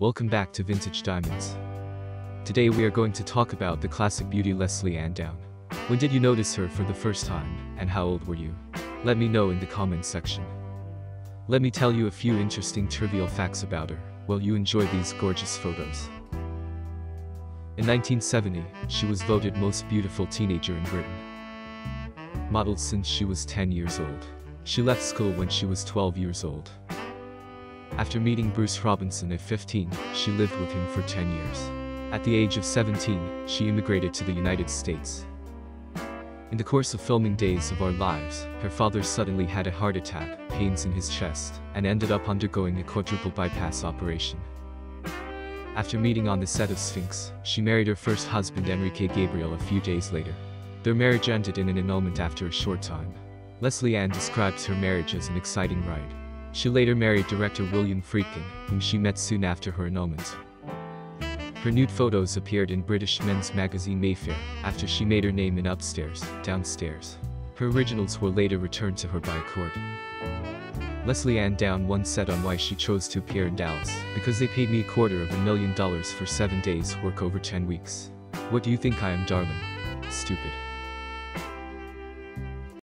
Welcome back to Vintage Diamonds. Today we are going to talk about the classic beauty Lesley-Anne Down. When did you notice her for the first time, and how old were you? Let me know in the comments section. Let me tell you a few interesting trivial facts about her, while you enjoy these gorgeous photos. In 1970, she was voted most beautiful teenager in Britain. Modeled since she was 10 years old. She left school when she was 12 years old. After meeting Bruce Robinson at 15, she lived with him for 10 years. At the age of 17, she immigrated to the United States. In the course of filming Days of Our Lives, her father suddenly had a heart attack, pains in his chest, and ended up undergoing a quadruple bypass operation. After meeting on the set of Sphinx, she married her first husband Enrique Gabriel a few days later. Their marriage ended in an annulment after a short time. Lesley-Anne describes her marriage as an exciting ride. She later married director William Friedkin, whom she met soon after her annulment. Her nude photos appeared in British men's magazine Mayfair, after she made her name in Upstairs, Downstairs. Her originals were later returned to her by court. Lesley-Anne Down once said on why she chose to appear in Dallas, because they paid me a quarter of a million dollars for seven days work over 10 weeks. What do you think I am darling? Stupid.